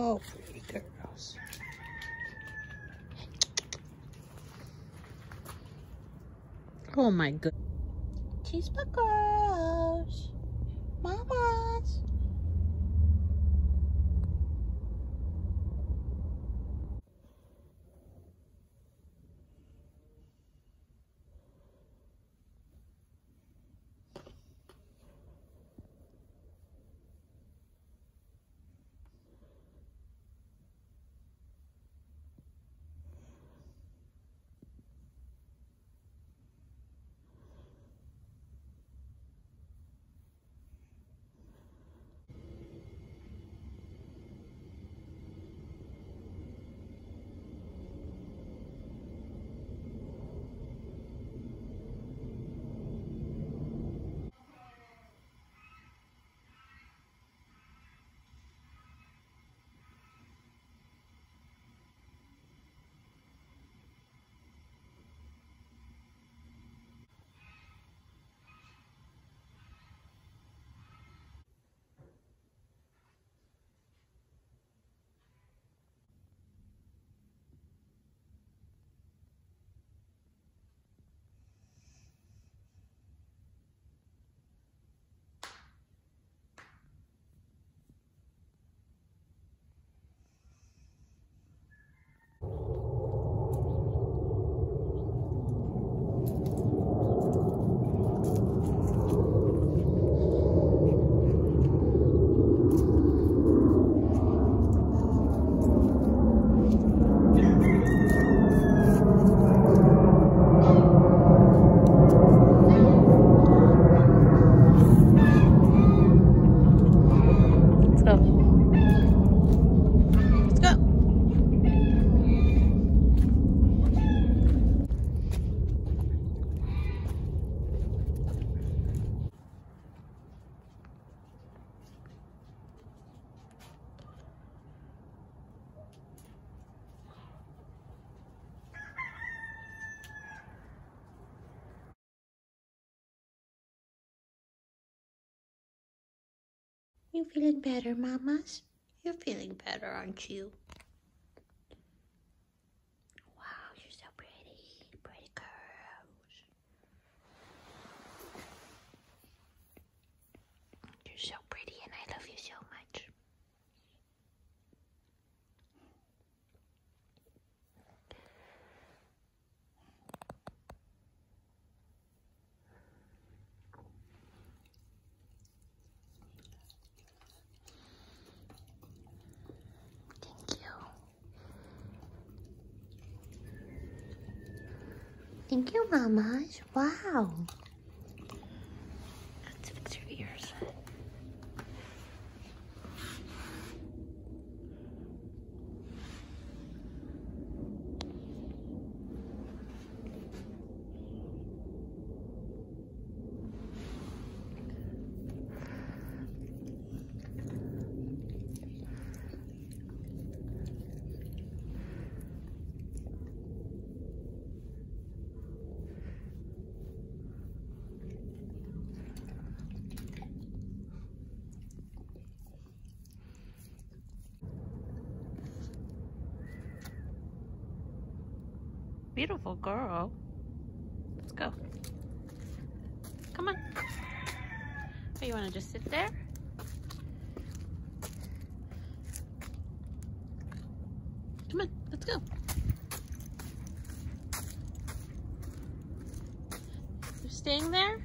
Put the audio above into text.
Oh, pretty girls. Oh my. Cheeseburger girls. You feeling better, mamas? You're feeling better, aren't you? Wow, you're so pretty. Pretty girls. You're so pretty and I love you so much. Thank you. Thank you, mamas. Wow. Beautiful girl. Let's go. Come on. Oh, you want to just sit there? Come on, let's go. You're staying there?